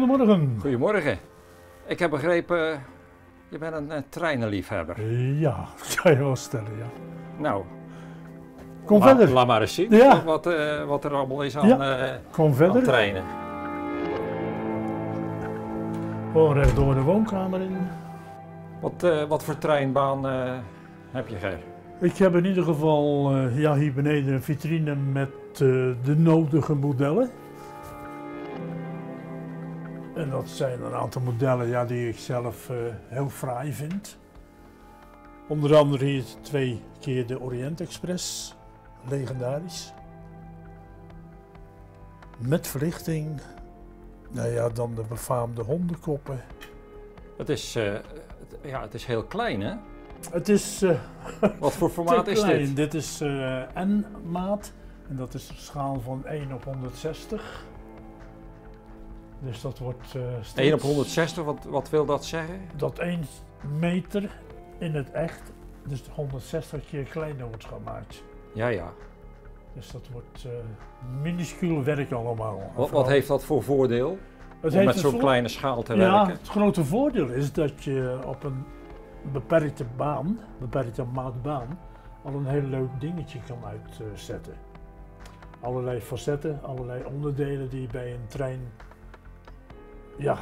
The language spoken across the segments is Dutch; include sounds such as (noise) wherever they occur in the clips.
Goedemorgen. Goedemorgen. Ik heb begrepen, je bent een, een treinenliefhebber. Ja, (laughs) kan je wel stellen, ja. Nou, Kom la- verder. laat maar eens zien Ja. wat, eh, wat er allemaal is aan, Ja. eh, Kom aan verder. treinen. Gewoon rechtdoor de woonkamer in. Wat, eh, wat voor treinbaan heb je, Ger? Ik heb in ieder geval ja, hier beneden een vitrine met de nodige modellen. En dat zijn een aantal modellen ja, die ik zelf eh, heel fraai vind. Onder andere hier twee keer de Orient Express, legendarisch. Met verlichting. Nou ja, dan de befaamde hondenkoppen. Het is, eh, ja, het is heel klein, hè? Het is eh, (laughs) Wat voor formaat is klein. dit? Dit is N-maat. En dat is een schaal van 1 op 160. Dus dat wordt eh 1 op 160, wat, wat wil dat zeggen? Dat 1 meter in het echt, dus 160 keer kleiner wordt gemaakt. Ja, ja. Dus dat wordt eh minuscuul werk allemaal. Wat, heeft dat voor voordeel het om met zo'n kleine schaal te Ja, werken? het grote voordeel is dat je op een beperkte baan, beperkte maatbaan, al een heel leuk dingetje kan uitzetten. Allerlei facetten, allerlei onderdelen die bij een trein ja,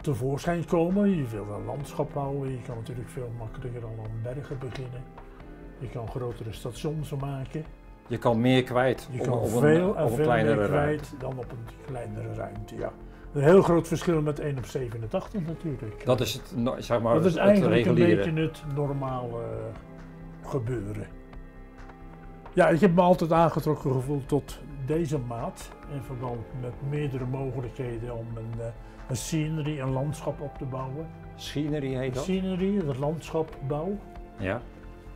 tevoorschijn komen. Je wil een landschap bouwen, je kan natuurlijk veel makkelijker dan aan bergen beginnen. Je kan grotere stations maken. Je kan meer kwijt Je op, kan op veel een, en op veel kleinere meer ruimte. kwijt dan op een kleinere ruimte, ja. Een heel groot verschil met 1 op 87 natuurlijk. Dat is het, zeg maar, dat is het eigenlijk een beetje het normale gebeuren. Ja, ik heb me altijd aangetrokken gevoeld tot deze maat in verband met meerdere mogelijkheden om een, eh, een scenery, een landschap op te bouwen. Scenery heet dat? scenery, een landschapbouw. Ja,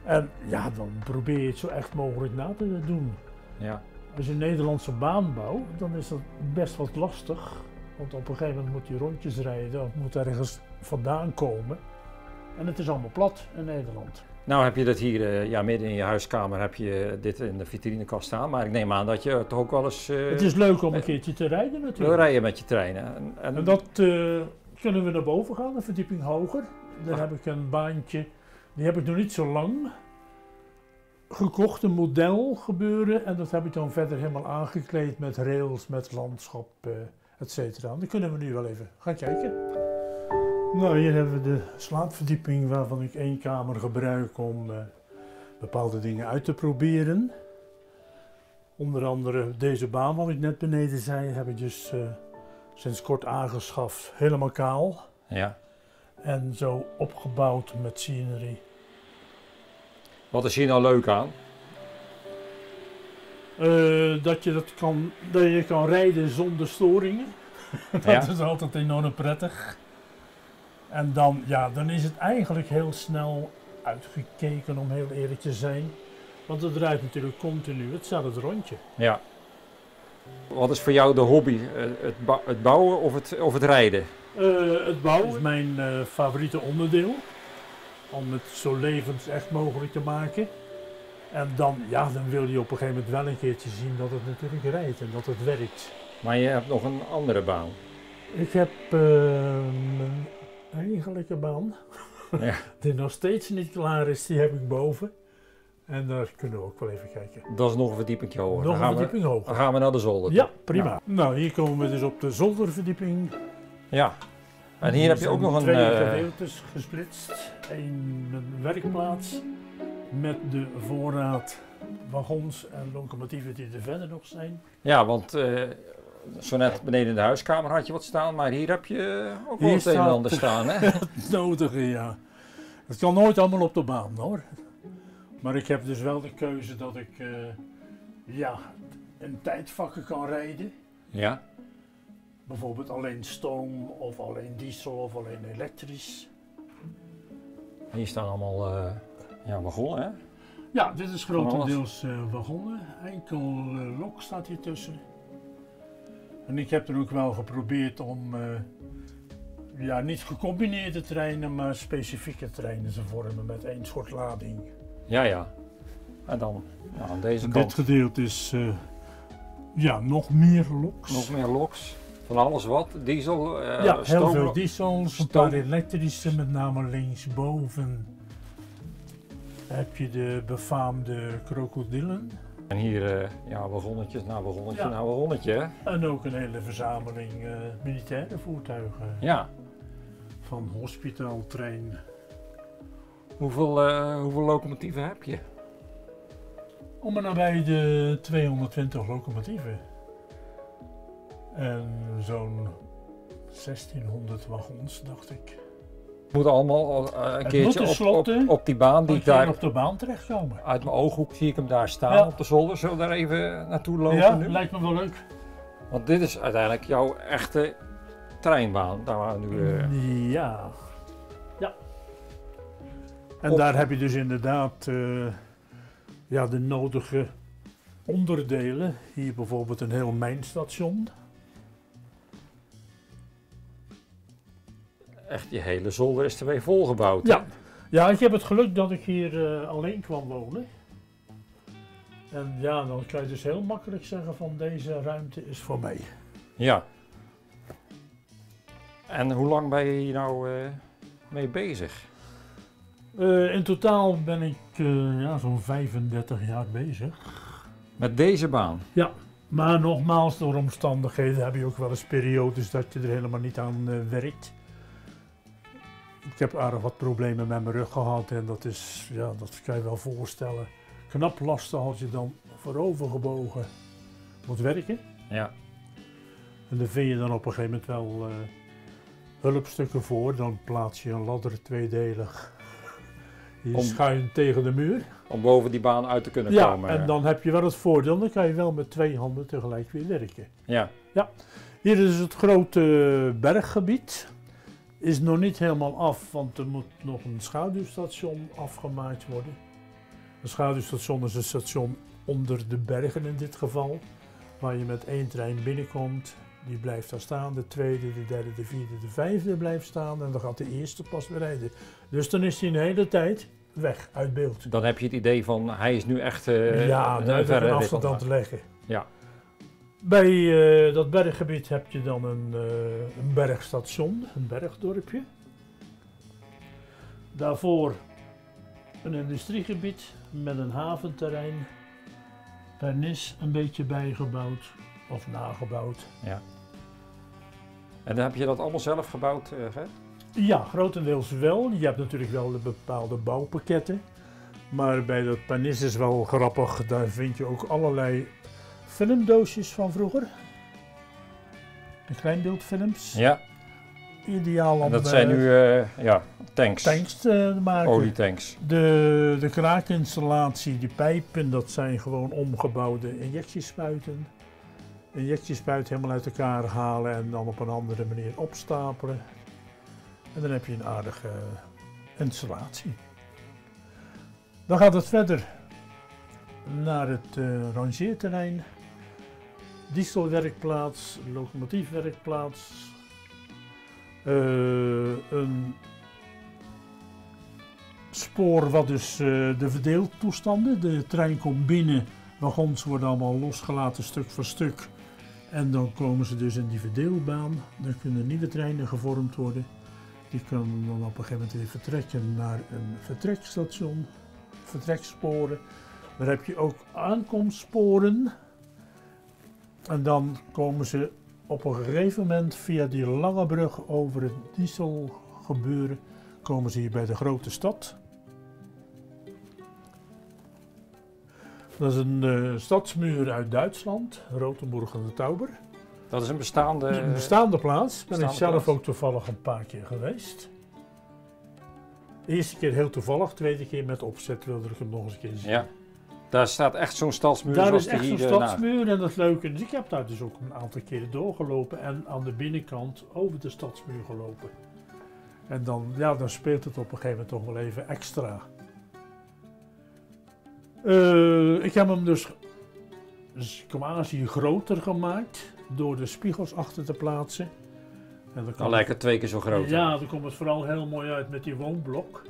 En ja, dan probeer je het zo echt mogelijk na te doen. ja. Als je een Nederlandse baan bouwt, dan is dat best wat lastig. Want op een gegeven moment moet je rondjes rijden, of moet ergens vandaan komen. En het is allemaal plat in Nederland. Nou heb je dat hier eh, ja, midden in je huiskamer heb je dit in de vitrinekast staan. Maar ik neem aan dat je toch ook wel eens eh, het is leuk om een eh, keertje te rijden wil natuurlijk. rijden met je treinen. En, en- En dat kunnen we naar boven gaan, een verdieping hoger. Daar Ah. heb ik een baantje, die heb ik nog niet zo lang gekocht, een model gebeuren. En dat heb ik dan verder helemaal aangekleed met rails, met landschap, et cetera. Dan kunnen we nu wel even gaan kijken. Nou, hier hebben we de slaapverdieping waarvan ik één kamer gebruik om eh, bepaalde dingen uit te proberen. Onder andere deze baan wat ik net beneden zei, heb ik dus eh, sinds kort aangeschaft. Helemaal kaal ja. en zo opgebouwd met scenery. Wat is hier nou leuk aan? Eh, dat, je dat, kan, dat je kan rijden zonder storingen. (laughs) dat Ja. is altijd enorm prettig. En dan, ja, dan is het eigenlijk heel snel uitgekeken om heel eerlijk te zijn. Want het draait natuurlijk continu hetzelfde rondje. Ja. Wat is voor jou de hobby? Eh, Het, het bouwen of het, of het rijden? Eh, het bouwen is mijn eh, favoriete onderdeel. Om het zo levensecht mogelijk te maken. En dan, ja, dan wil je op een gegeven moment wel een keertje zien dat het natuurlijk rijdt en dat het werkt. Maar je hebt nog een andere baan. Ik heb eh, mijn eigenlijke baan, Ja. (laughs) die nog steeds niet klaar is, die heb ik boven. En daar kunnen we ook wel even kijken. Dat is nog een verdieping hoger. Nog dan, een verdieping dan hoger. gaan we naar de zolder. Ja, prima. Nou, hier komen we dus op de zolderverdieping. Ja. En hier heb je ook nog een... Twee eh, gedeeltes gesplitst. Een werkplaats met de voorraad wagons en locomotieven die er verder nog zijn. ja, want eh, zo net beneden in de huiskamer had je wat staan. Maar hier heb je ook wel het een en ander staan. Hè? (laughs) Het nodige, ja. Het kan nooit allemaal op de baan hoor. Maar ik heb dus wel de keuze dat ik eh, ja, in tijdvakken kan rijden. Ja. Bijvoorbeeld alleen stoom of alleen diesel of alleen elektrisch. Hier staan allemaal eh ja, wagonnen, hè? Ja, dit is grotendeels eh wagonnen. Enkel eh, lok staat hier tussen. En ik heb er ook wel geprobeerd om eh, ja, niet gecombineerde treinen, maar specifieke treinen te vormen met één soort lading. Ja, ja. En dan ja, aan deze En kant dit gedeelte is eh, ja, nog meer loks. nog meer loks. Van alles wat, diesel, eh ja, heel veel diesels, een paar elektrische, met name linksboven heb je de befaamde krokodillen. En hier, eh, ja, wagonnetjes na wagonnetje Ja. na wagonnetje. hè? En ook een hele verzameling eh, militaire voertuigen. Ja. Van hospitaaltrein. Hoeveel, eh, hoeveel locomotieven heb je? Om en nabij de 220 locomotieven. En zo'n 1600 wagons, dacht ik. Moet allemaal eh, een keertje op, op, die baan die daar op de baan terechtkomen. uit mijn ooghoek zie ik hem daar staan Ja. op de zolder. Zullen we daar even naartoe lopen Ja, nu? lijkt me wel leuk. Want dit is uiteindelijk jouw echte treinbaan. Daar waar we nu, eh, Ja. Ja. En Op- daar heb je dus inderdaad eh, ja, de nodige onderdelen. Hier bijvoorbeeld een heel mijnstation. Echt je hele zolder is er weer volgebouwd. Ja. Ja, ik heb het geluk dat ik hier eh, alleen kwam wonen. En ja, dan kan je dus heel makkelijk zeggen van deze ruimte is voor mij. Ja. En hoe lang ben je hier nou eh, mee bezig? Eh, in totaal ben ik eh, ja, zo'n 35 jaar bezig. Met deze baan? Maar nogmaals, door omstandigheden heb je ook wel eens periodes dat je er helemaal niet aan eh, werkt. Ik heb aardig wat problemen met mijn rug gehad en dat is, ja, dat kan je wel voorstellen. Knap lastig als je dan voorovergebogen moet werken. Ja. En daar vind je dan op een gegeven moment wel eh, hulpstukken voor. Dan plaats je een ladder tweedelig. Je Om- schuin tegen de muur. Om boven die baan uit te kunnen Ja, komen. en dan heb je wel het voordeel, dan kan je wel met twee handen tegelijk weer werken. Ja. Hier is het grote berggebied. Is nog niet helemaal af, want er moet nog een schaduwstation afgemaakt worden. Een schaduwstation is een station onder de bergen in dit geval. Waar je met één trein binnenkomt. Die blijft daar staan. De tweede, de derde, de vierde, de vijfde blijft staan. En dan gaat de eerste pas weer rijden. Dus dan is hij een hele tijd weg uit beeld. Dan heb je het idee van hij is nu echt eh ja, een verre rit afstand aan te leggen. Ja. Bij eh, dat berggebied heb je dan een, eh, een bergstation, een bergdorpje. Daarvoor een industriegebied met een haventerrein. Pernis een beetje bijgebouwd of nagebouwd. Ja. En dan heb je dat allemaal zelf gebouwd, eh Gert? Ja, grotendeels wel. Je hebt natuurlijk wel de bepaalde bouwpakketten. Maar bij dat Pernis is wel grappig. Daar vind je ook allerlei filmdoosjes van vroeger. De kleinbeeldfilms. Ja. Ideaal om En dat eh, zijn nu eh, ja, tanks. tanks te maken. Olietanks. De, de kraakinstallatie, die pijpen, dat zijn gewoon omgebouwde injectiespuiten. Injectiespuit helemaal uit elkaar halen en dan op een andere manier opstapelen. En dan heb je een aardige installatie. Dan gaat het verder naar het eh, rangeerterrein. Dieselwerkplaats, locomotiefwerkplaats. eh, een spoor wat dus eh, de verdeeltoestanden. De trein komt binnen, wagons worden allemaal losgelaten stuk voor stuk. En dan komen ze dus in die verdeelbaan. Dan kunnen nieuwe treinen gevormd worden. Die kunnen dan op een gegeven moment weer vertrekken naar een vertrekstation, vertreksporen. Daar heb je ook aankomstsporen. En dan komen ze op een gegeven moment via die lange brug over het dieselgebeuren komen ze hier bij de grote stad. Dat is een eh, stadsmuur uit Duitsland, Rotenburg en de Tauber. Dat is een bestaande... een bestaande plaats. Ben ik zelf ook toevallig een paar keer geweest. Eerste keer heel toevallig, tweede keer met opzet wilde ik hem nog eens een keer zien. Ja. Daar staat echt zo'n stadsmuur Daar is echt zo'n eh, stadsmuur en dat leuke. Dus ik heb daar dus ook een aantal keren doorgelopen en aan de binnenkant over de stadsmuur gelopen. En dan, ja, dan speelt het op een gegeven moment toch wel even extra. Eh, ik heb hem dus dus quasi groter gemaakt door de spiegels achter te plaatsen. En dan Dan lijkt het twee keer zo groot. ja, dan komt het vooral heel mooi uit met die woonblok.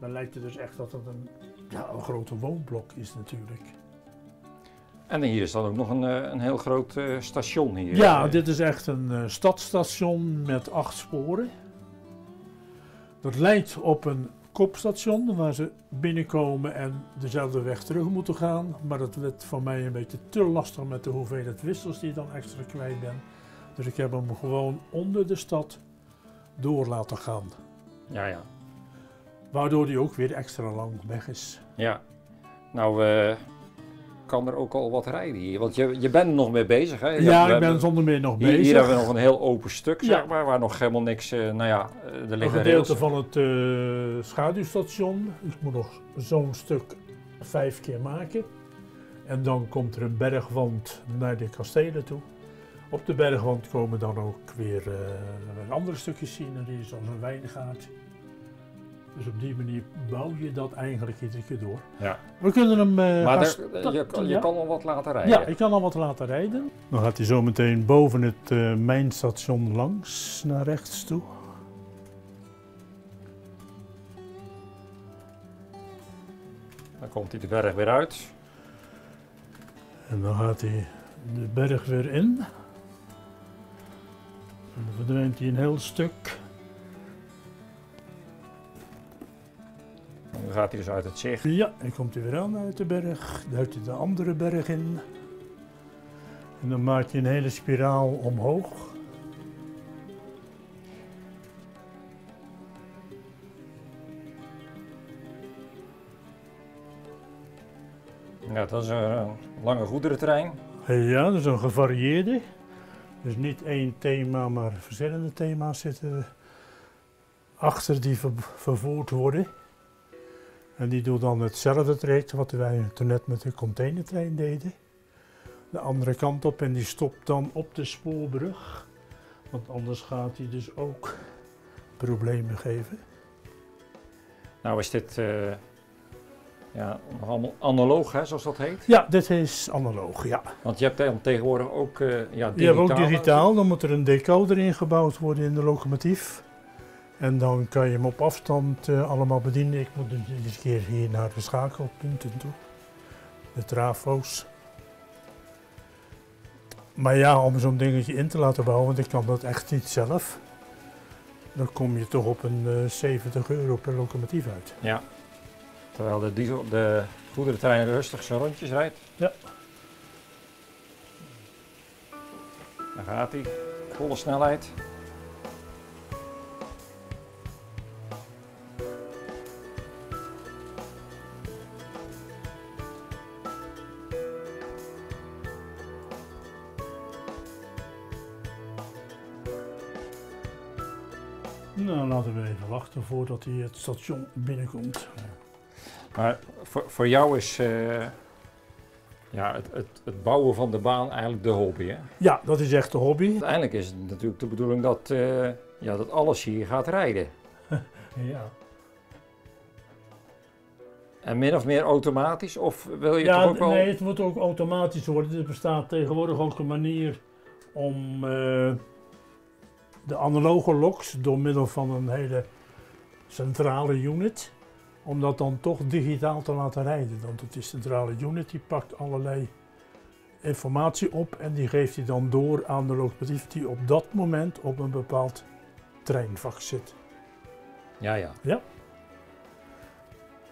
Dan lijkt het dus echt dat het een, ja, een grote woonblok is natuurlijk. En hier is dan ook nog een, eh, een heel groot eh, station hier. Ja, Eh, dit is echt een stadsstation met acht sporen. Dat lijkt op een kopstation waar ze binnenkomen en dezelfde weg terug moeten gaan. Maar dat werd voor mij een beetje te lastig met de hoeveelheid wissels die je dan extra kwijt ben. Dus ik heb hem gewoon onder de stad door laten gaan. Ja, ja. Waardoor die ook weer extra lang weg is. ja. Nou, eh, kan er ook al wat rijden hier? Want je, je bent er nog mee bezig, hè? Je- Ja, ik ben zonder meer nog Hier, bezig. hier hebben we nog een heel open stuk, Ja. zeg maar, waar nog helemaal niks, eh, nou ja, eh, er Een liggen gedeelte van het schaduwstation. Ik moet nog zo'n stuk vijf keer maken. En dan komt er een bergwand naar de kastelen toe. Op de bergwand komen dan ook weer, weer andere stukjes scenerie, zoals een wijngaard. Dus op die manier bouw je dat eigenlijk iedere keer door. Ja. We kunnen hem eh, Maar starten, je, kan- je ja. kan al wat laten rijden. Ja, ik kan al wat laten rijden. Dan gaat hij zo meteen boven het eh mijnstation langs naar rechts toe. Dan komt hij de berg weer uit. En dan gaat hij de berg weer in. En dan verdwijnt hij een heel stuk. Dan gaat hij dus uit het zicht. Ja, en komt hij weer aan uit de berg. Duikt hij de andere berg in. En dan maak je een hele spiraal omhoog. Ja, dat is een lange goederentrein. Ja, dat is een gevarieerde. Dus niet één thema, maar verschillende thema's zitten achter die ver- vervoerd worden. En die doen dan hetzelfde traject wat wij toen net met de containertrein deden. De andere kant op en die stopt dan op de spoorbrug. Want anders gaat hij dus ook problemen geven. Nou is dit eh, ja, nog allemaal analoog, hè, zoals dat heet. Ja, dit is analoog, ja. Want je hebt dan tegenwoordig ook eh ja, digitaal. Je hebt ook digitaal, dan moet er een decoder ingebouwd worden in de locomotief. En dan kan je hem op afstand eh, allemaal bedienen. Ik moet dus iedere keer hier naar de schakelpunten toe. De trafo's. Maar ja, om zo'n dingetje in te laten bouwen, want ik kan dat echt niet zelf. Dan kom je toch op een eh, 70 euro per locomotief uit. Ja. Terwijl de, diesel, de goederentrein rustig zijn rondjes rijdt. Ja. Daar gaat hij. Volle snelheid. Wachten voordat hij het station binnenkomt. Maar voor, voor jou is eh, ja, het, het, het bouwen van de baan eigenlijk de hobby. Hè? Ja, dat is echt de hobby. Uiteindelijk is het natuurlijk de bedoeling dat, eh, ja, dat alles hier gaat rijden. (laughs) Ja. En min of meer automatisch? Of wil je Ja, toch ook wel... nee, het moet ook automatisch worden. Er bestaat tegenwoordig ook een manier om eh, de analoge loks door middel van een hele centrale unit, om dat dan toch digitaal te laten rijden. Want die centrale unit die pakt allerlei informatie op en die geeft hij dan door aan de locomotief die op dat moment op een bepaald treinvak zit. Ja, ja.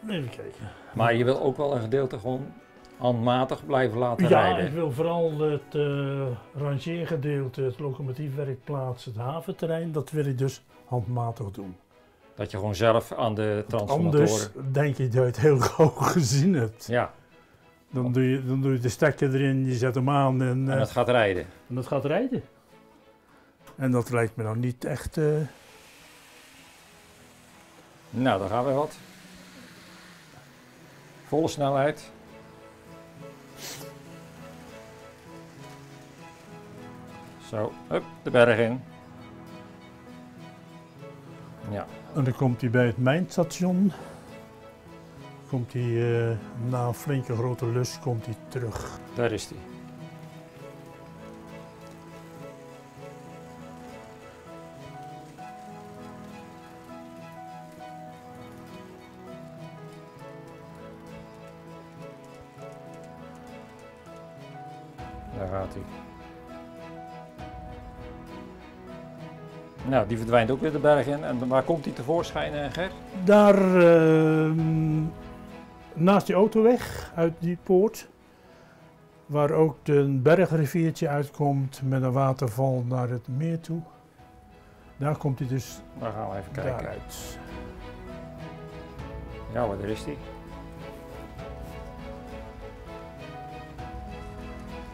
Even kijken. Maar je wil ook wel een gedeelte gewoon handmatig blijven laten Ja, rijden. ik wil vooral het eh rangeergedeelte, het locomotiefwerkplaats, het haventerrein, dat wil ik dus handmatig doen. Dat je gewoon zelf aan de transformatoren... Anders denk je dat je het heel (laughs) gauw gezien hebt. Ja, Dan doe, je, dan doe je de stekker erin, je zet hem aan en, en eh, het gaat rijden. en dat gaat rijden. En dat lijkt me nou niet echt... eh, Nou, dan gaan we wat. Volle snelheid. Zo, hup, de berg in. Ja, En dan komt hij bij het mijnstation. Komt hij eh, na een flinke grote lus komt hij terug. daar is hij. Nou, die verdwijnt ook weer de berg in. En waar komt hij tevoorschijn, eh, Ger? Daar ehm, naast die autoweg uit die poort, waar ook een bergriviertje uitkomt met een waterval naar het meer toe. Daar komt hij dus Daar gaan we even kijken. daaruit. Ja, hoor, daar is hij.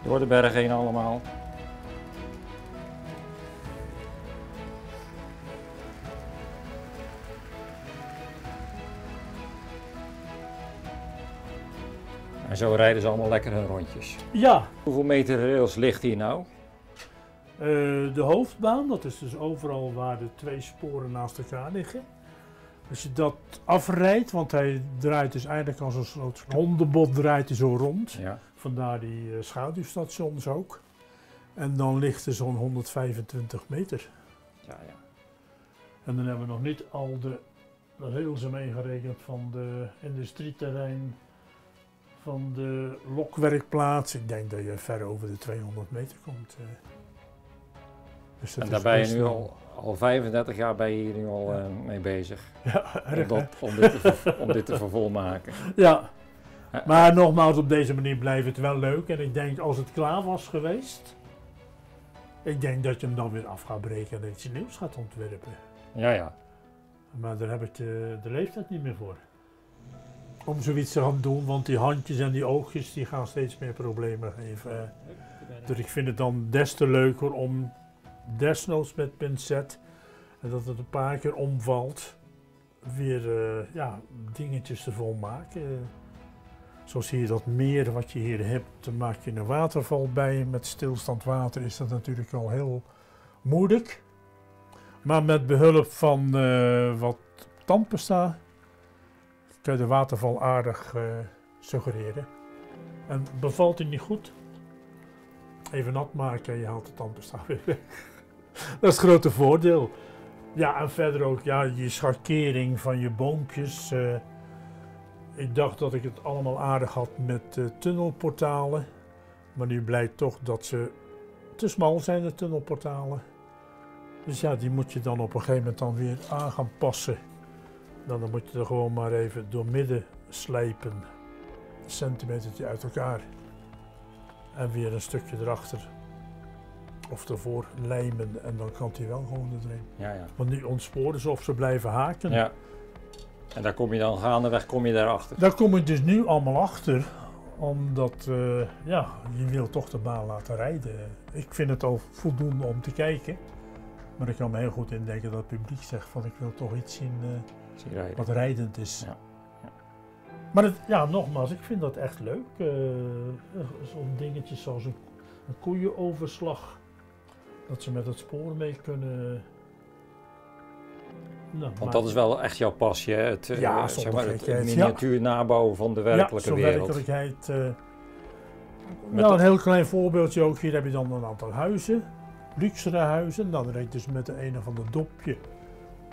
Door de berg heen allemaal. En zo rijden ze allemaal lekker hun rondjes. Ja, Hoeveel meter rails ligt hier nou? eh, de hoofdbaan, dat is dus overal waar de twee sporen naast elkaar liggen. Als je dat afrijdt, want hij draait dus eigenlijk als een soort hondenbot draait hij zo rond. Ja. Vandaar die eh, schaduwstations ook. En dan ligt er zo'n 125 meter. Ja, ja. En dan hebben we nog niet al de rails meegerekend van de industrieterrein, van de lokwerkplaats. Ik denk dat je ver over de 200 meter komt. eh. Dus En daar ben je nu al, al 35 jaar ben je hier nu al eh, mee bezig. (laughs) Ja, Om, erg, dat, om, dit te, om dit te (laughs) vervolmaken. ja. Maar nogmaals, op deze manier blijft het wel leuk. En ik denk als het klaar was geweest, ik denk dat je hem dan weer af gaat breken en iets nieuws gaat ontwerpen. Ja, ja. Maar daar heb ik de, de leeftijd niet meer voor. Om zoiets te gaan doen, want die handjes en die oogjes die gaan steeds meer problemen geven. Dus ik vind het dan des te leuker om desnoods met pincet, en dat het een paar keer omvalt, weer eh, ja, dingetjes te volmaken. Zo zie je dat meer wat je hier hebt, dan maak je een waterval bij. Met stilstand water is dat natuurlijk al heel moeilijk. Maar met behulp van eh, wat tandpasta kun je de waterval aardig eh, suggereren. En bevalt hij niet goed, even nat maken en je haalt de tandpasta weer weg. (laughs) Dat is het grote voordeel. Ja, en verder ook ja, je schakering van je boompjes. eh, ik dacht dat ik het allemaal aardig had met eh, tunnelportalen. Maar nu blijkt toch dat ze te smal zijn, de tunnelportalen. Dus ja, die moet je dan op een gegeven moment dan weer aan gaan passen. Dan, dan moet je er gewoon maar even door midden slijpen. Een centimetertje uit elkaar. En weer een stukje erachter. Of ervoor lijmen en dan kan die wel gewoon erin. Ja, ja. Want nu ontsporen ze of ze blijven haken. ja. En daar kom je dan gaandeweg kom je daarachter. Daar kom ik dus nu allemaal achter. Omdat, eh, ja, je wil toch de baan laten rijden. Ik vind het al voldoende om te kijken. Maar ik kan me heel goed indenken dat het publiek zegt van ik wil toch iets zien eh, Zie rijden. wat rijdend is. Ja, ja. Maar het, ja, nogmaals, ik vind dat echt leuk. Eh, Zo'n dingetje zoals een, een koeienoverslag. Dat ze met het spoor mee kunnen. Nou, Want dat is wel echt jouw passie, hè? Het, Ja, zeg zonder maar, het ja. miniatuur nabouwen van de werkelijke ja, wereld. werkelijkheid. Met nou, een heel klein voorbeeldje ook. Hier heb je dan een aantal huizen, luxere huizen. Dan heb ik dus met de een of ander dopje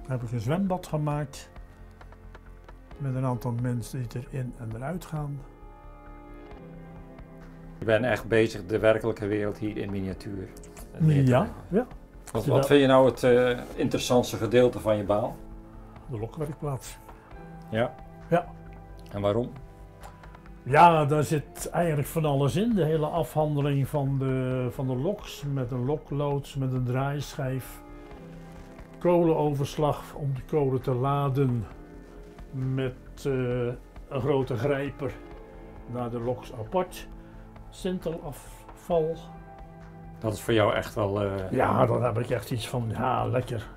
heb ik een zwembad gemaakt. Met een aantal mensen die erin en eruit gaan. Je bent echt bezig de werkelijke wereld hier in miniatuur. Ja, leggen. ja, Wat, Ja. wat vind je nou het eh, interessantste gedeelte van je baan? de lokwerkplaats. Ja. Ja. En waarom? Ja, daar zit eigenlijk van alles in. De hele afhandeling van de, van de loks met een lokloods, met een draaischijf. Kolenoverslag om de kolen te laden met eh, een grote grijper naar de loks apart. Sintelafval. Dat is voor jou echt wel... eh, Ja, dan heb ik echt iets van, ja, lekker.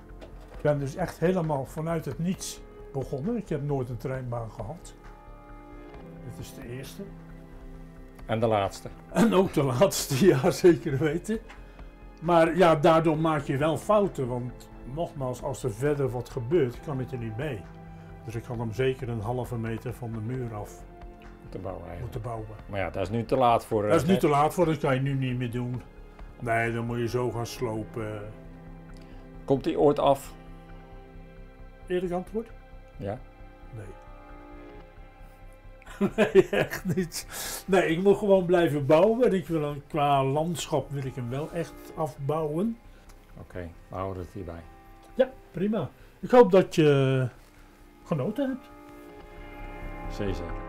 Ik ben dus echt helemaal vanuit het niets begonnen. Ik heb nooit een treinbaan gehad. Dit is de eerste. En de laatste. En ook de laatste (laughs) jaar zeker weten. Maar ja, daardoor maak je wel fouten. Want nogmaals, als er verder wat gebeurt, kan ik er niet mee. Dus ik had hem zeker een halve meter van de muur af Te bouwen moeten bouwen. Maar ja, dat is nu te laat voor... eh, Dat is nu te laat voor, dat kan je nu niet meer doen. Nee, dan moet je zo gaan slopen. Komt die ooit af? Eerlijk antwoord? Ja. Nee. (laughs) nee, echt niet. Nee, ik moet gewoon blijven bouwen. En ik wil hem, qua landschap wil ik hem wel echt afbouwen. Oké, we houden het hierbij. Ja, prima. Ik hoop dat je genoten hebt. Zeker.